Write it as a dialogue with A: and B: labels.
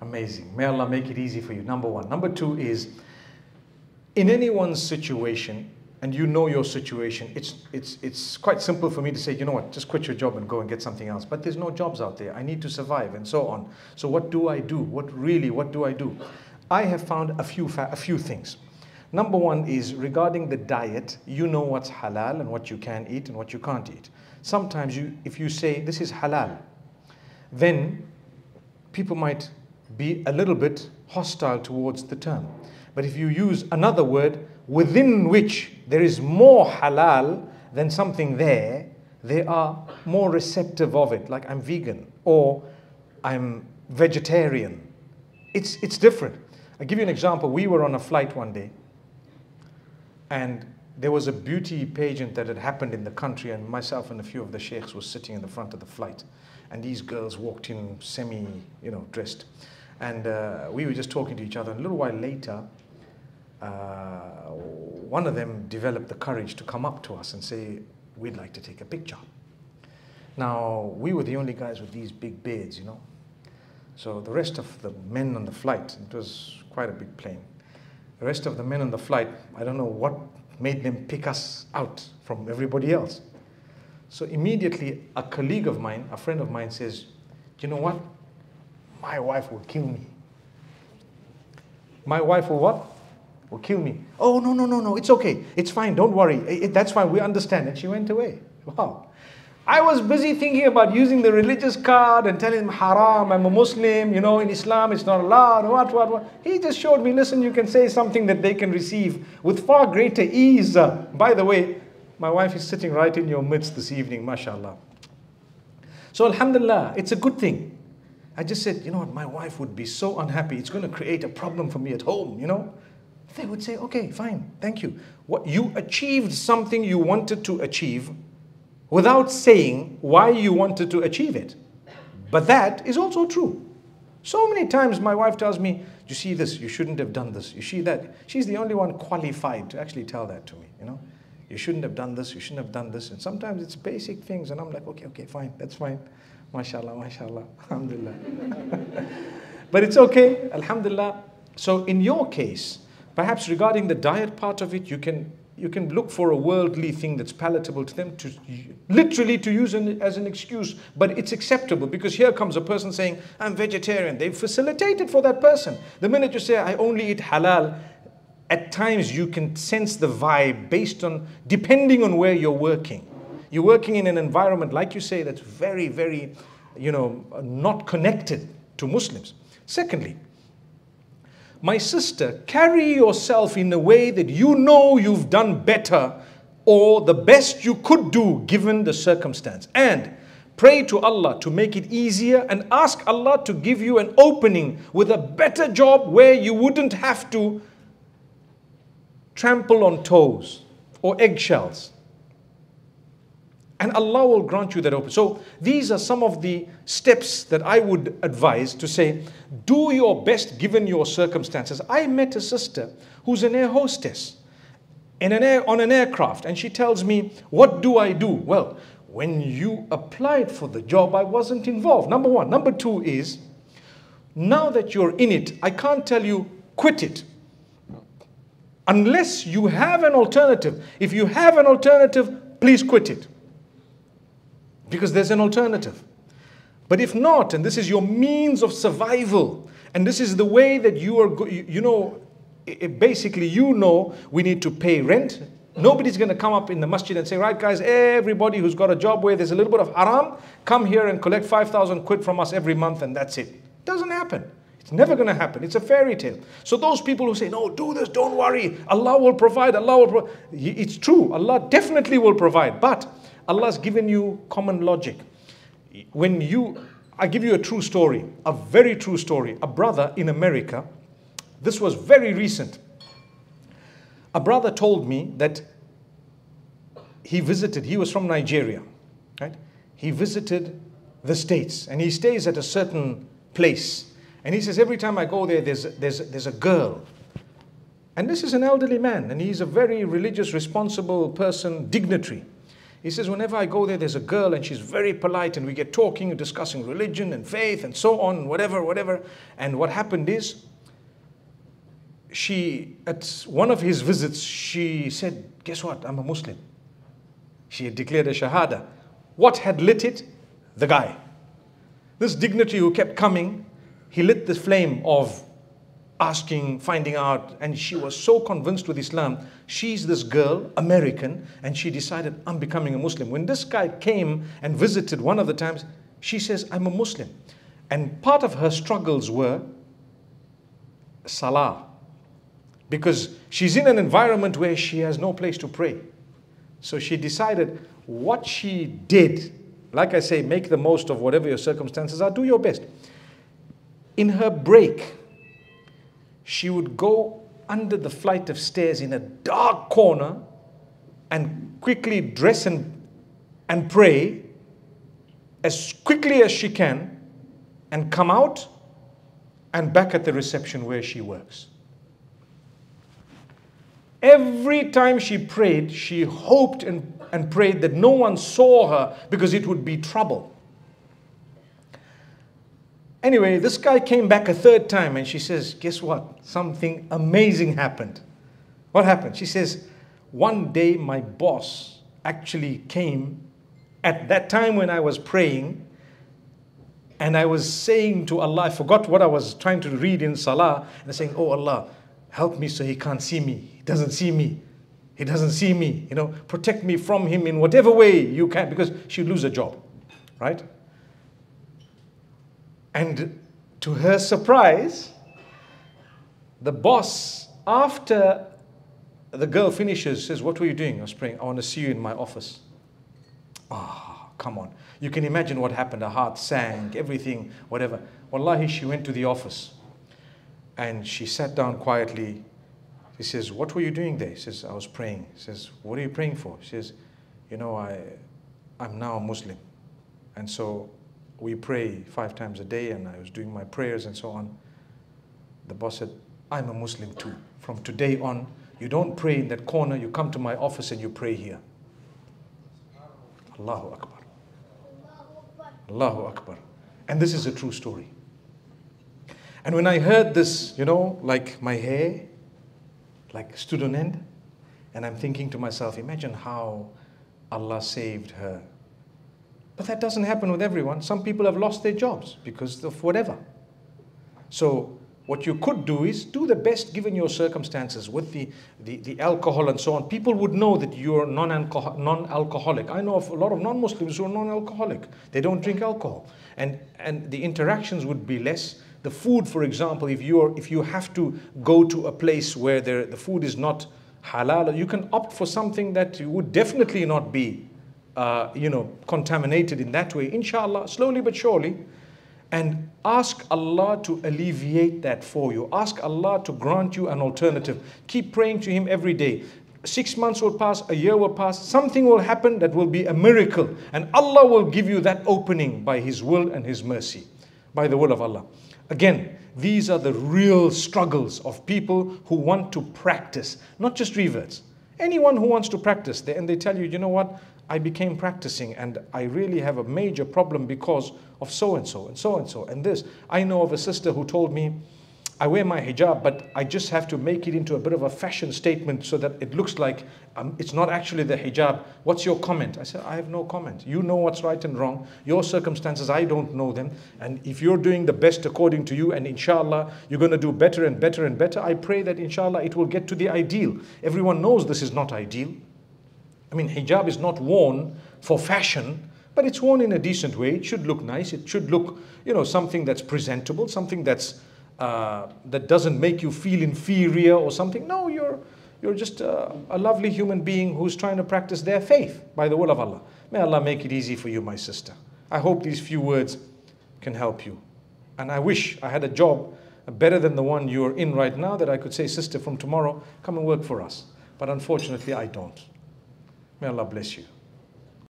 A: Amazing. May Allah make it easy for you. Number one. Number two is in anyone's situation, and you know your situation, it's, it's, it's quite simple for me to say, you know what, just quit your job and go and get something else. But there's no jobs out there. I need to survive and so on. So what do I do? What really, what do I do? I have found a few, a few things. Number one is regarding the diet, you know what's halal and what you can eat and what you can't eat. Sometimes you, if you say this is halal, then people might be a little bit hostile towards the term. But if you use another word within which there is more halal than something there, they are more receptive of it, like I'm vegan or I'm vegetarian. It's, it's different. I'll give you an example. We were on a flight one day and there was a beauty pageant that had happened in the country and myself and a few of the sheikhs were sitting in the front of the flight and these girls walked in semi, you know, dressed. And uh, we were just talking to each other. And a little while later, uh, one of them developed the courage to come up to us and say, we'd like to take a picture. Now, we were the only guys with these big beards, you know. So the rest of the men on the flight, it was quite a big plane. The rest of the men on the flight, I don't know what made them pick us out from everybody else. So immediately, a colleague of mine, a friend of mine says, you know what? My wife will kill me. My wife will what? Will kill me. Oh, no, no, no, no. It's okay. It's fine. Don't worry. It, that's fine. We understand. And she went away. Wow. I was busy thinking about using the religious card and telling him haram, I'm a Muslim, you know, in Islam it's not allowed, what, what, what. He just showed me, listen, you can say something that they can receive with far greater ease. Uh, by the way, my wife is sitting right in your midst this evening, mashallah. So alhamdulillah, it's a good thing. I just said, you know what, my wife would be so unhappy. It's going to create a problem for me at home, you know. They would say, okay, fine, thank you. What you achieved something you wanted to achieve without saying why you wanted to achieve it. But that is also true. So many times my wife tells me, you see this, you shouldn't have done this, you see that. She's the only one qualified to actually tell that to me, you know. You shouldn't have done this, you shouldn't have done this. And sometimes it's basic things and I'm like, okay, okay, fine, that's fine. MashaAllah, MashaAllah, Alhamdulillah. but it's okay, Alhamdulillah. So in your case, perhaps regarding the diet part of it, you can you can look for a worldly thing that's palatable to them, to literally to use an, as an excuse, but it's acceptable because here comes a person saying, I'm vegetarian. They've facilitated for that person. The minute you say, I only eat halal, at times you can sense the vibe based on, depending on where you're working. You're working in an environment, like you say, that's very, very, you know, not connected to Muslims. Secondly, my sister, carry yourself in a way that you know you've done better or the best you could do given the circumstance. And pray to Allah to make it easier and ask Allah to give you an opening with a better job where you wouldn't have to trample on toes or eggshells and Allah will grant you that open. So these are some of the steps that I would advise to say, do your best given your circumstances. I met a sister who's an air hostess in an air, on an aircraft and she tells me, what do I do? Well, when you applied for the job, I wasn't involved. Number one. Number two is, now that you're in it, I can't tell you quit it. Unless you have an alternative. If you have an alternative, please quit it because there's an alternative. But if not, and this is your means of survival, and this is the way that you are, you know, basically you know we need to pay rent. Nobody's going to come up in the masjid and say, right guys, everybody who's got a job where there's a little bit of haram, come here and collect 5,000 quid from us every month and that's it. It doesn't happen. It's never going to happen. It's a fairy tale. So those people who say, no, do this, don't worry. Allah will provide, Allah will provide. It's true. Allah definitely will provide. But Allah's given you common logic. When you, I give you a true story, a very true story. A brother in America, this was very recent. A brother told me that he visited, he was from Nigeria, right? He visited the States and he stays at a certain place. And he says, every time I go there, there's, there's, there's a girl. And this is an elderly man and he's a very religious, responsible person, dignitary. He says, whenever I go there, there's a girl and she's very polite and we get talking and discussing religion and faith and so on, whatever, whatever. And what happened is, she, at one of his visits, she said, guess what, I'm a Muslim. She had declared a shahada. What had lit it? The guy. This dignitary who kept coming, he lit the flame of asking, finding out, and she was so convinced with Islam. She's this girl, American, and she decided, I'm becoming a Muslim. When this guy came and visited one of the times, she says, I'm a Muslim. And part of her struggles were salah, because she's in an environment where she has no place to pray. So she decided what she did, like I say, make the most of whatever your circumstances are, do your best. In her break, she would go under the flight of stairs in a dark corner and quickly dress and, and pray as quickly as she can and come out and back at the reception where she works. Every time she prayed, she hoped and, and prayed that no one saw her because it would be trouble. Anyway, this guy came back a third time and she says, Guess what? Something amazing happened. What happened? She says, One day my boss actually came at that time when I was praying and I was saying to Allah, I forgot what I was trying to read in Salah, and saying, Oh Allah, help me so he can't see me. He doesn't see me. He doesn't see me. You know, protect me from him in whatever way you can, because she'd lose a job, right? And to her surprise, the boss, after the girl finishes, says, What were you doing? I was praying. I want to see you in my office. Ah, oh, come on. You can imagine what happened. Her heart sank, everything, whatever. Wallahi, she went to the office and she sat down quietly. He says, What were you doing there? He says, I was praying. He says, What are you praying for? She says, You know, I, I'm now a Muslim. And so we pray five times a day, and I was doing my prayers and so on. The boss said, I'm a Muslim too. From today on, you don't pray in that corner, you come to my office and you pray here. Allahu Akbar. Allahu Akbar. And this is a true story. And when I heard this, you know, like my hair, like stood on end, and I'm thinking to myself, imagine how Allah saved her but that doesn't happen with everyone. Some people have lost their jobs because of whatever. So what you could do is do the best given your circumstances with the, the, the alcohol and so on. People would know that you're non-alcoholic. I know of a lot of non-Muslims who are non-alcoholic. They don't drink alcohol. And, and the interactions would be less. The food, for example, if, you're, if you have to go to a place where there, the food is not halal, you can opt for something that you would definitely not be uh, you know, contaminated in that way, inshallah, slowly but surely. And ask Allah to alleviate that for you. Ask Allah to grant you an alternative. Keep praying to Him every day. Six months will pass, a year will pass, something will happen that will be a miracle. And Allah will give you that opening by His will and His mercy, by the will of Allah. Again, these are the real struggles of people who want to practice, not just reverts. Anyone who wants to practice, and they tell you, you know what, I became practicing and I really have a major problem because of so and so and so and so and this. I know of a sister who told me, I wear my hijab, but I just have to make it into a bit of a fashion statement so that it looks like um, it's not actually the hijab. What's your comment? I said, I have no comment. You know what's right and wrong. Your circumstances, I don't know them. And if you're doing the best according to you, and inshallah, you're going to do better and better and better, I pray that inshallah it will get to the ideal. Everyone knows this is not ideal. I mean, hijab is not worn for fashion, but it's worn in a decent way. It should look nice. It should look, you know, something that's presentable, something that's uh, that doesn't make you feel inferior or something. No, you're you're just a, a lovely human being who's trying to practice their faith by the will of Allah. May Allah make it easy for you, my sister. I hope these few words can help you. And I wish I had a job better than the one you're in right now that I could say, sister, from tomorrow, come and work for us. But unfortunately, I don't. May Allah bless you.